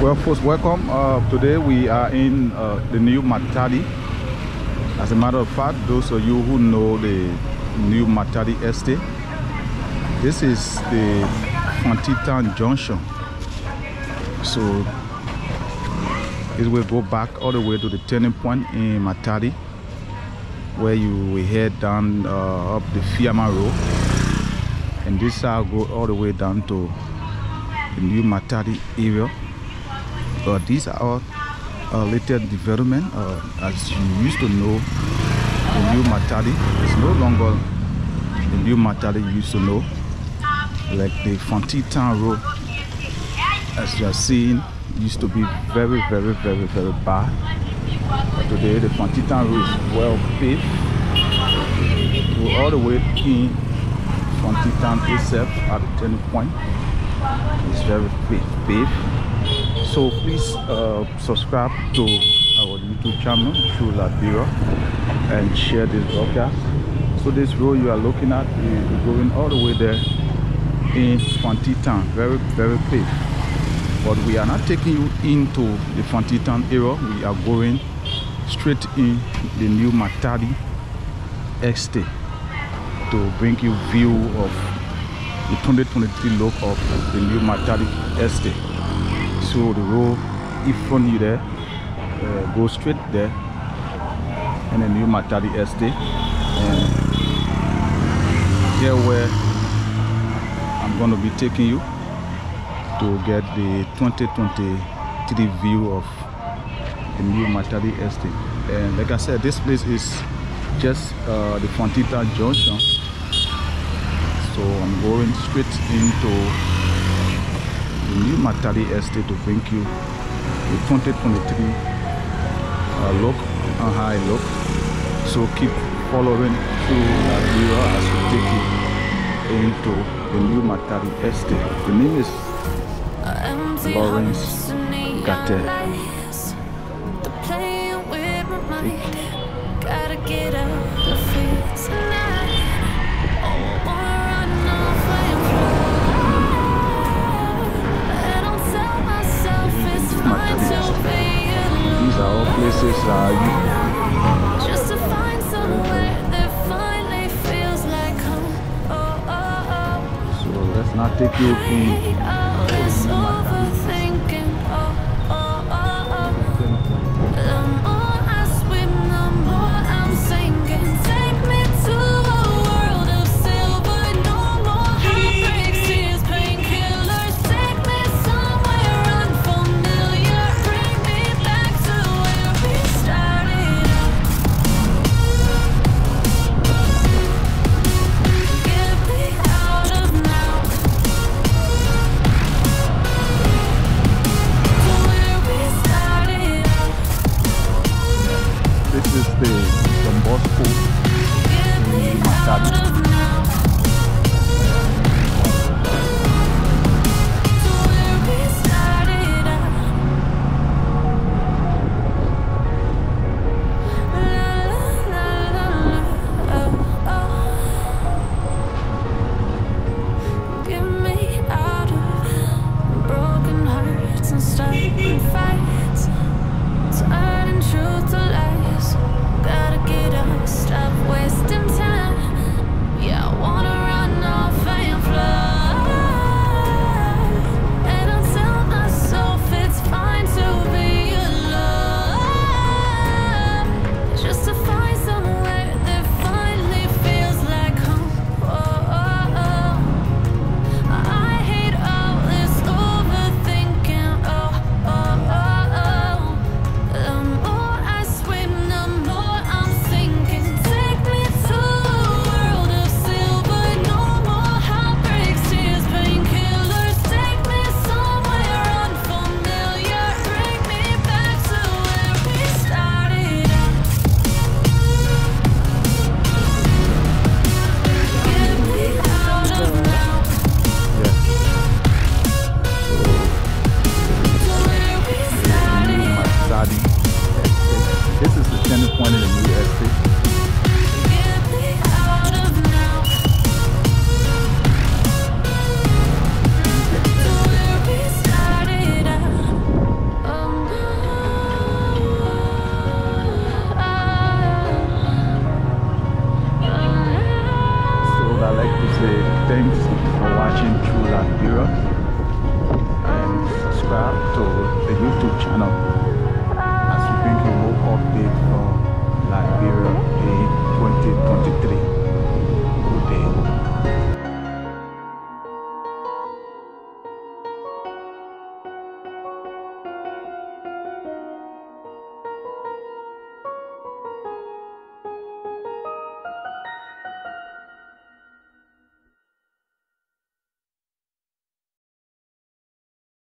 Well, folks, welcome. Uh, today we are in uh, the new Matadi. As a matter of fact, those of you who know the new Matadi estate, this is the Fontitan Junction. So it will go back all the way to the turning point in Matadi, where you will head down uh, up the Fiamah Road, and this side go all the way down to the new Matadi area. But these are all uh, later development. Uh, as you used to know, the new Matadi is no longer the new Matadi you used to know, like the Fontitan Road. As you are seeing, used to be very, very, very, very bad. But today, the Fontitan Road is well paved. All the way in Fontitan itself at the turning point. It's very paved so please uh, subscribe to our youtube channel True Liberia and share this broadcast. So this road you are looking at is going all the way there in Fontitan very very paved but we are not taking you into the Fontitan area. We are going straight in the new Matadi estate to bring you view of the 2023 look of the new Matadi estate so the road in front you there uh, go straight there and the new Matadi estate and here where I'm going to be taking you to get the 2023 view of the new Matadi estate and like I said this place is just uh, the Fontita Junction. So I'm going straight into new estate to bring you. The 2023 uh, look and high look so keep following through that video as we take you into the new Matadi estate. The name is Lawrence Gartel Gotta get places are you? Just to find somewhere that finally feels like home. Oh, oh, oh. So let's not take you in. to the YouTube channel as we bring you more update for Liberia Day 2023.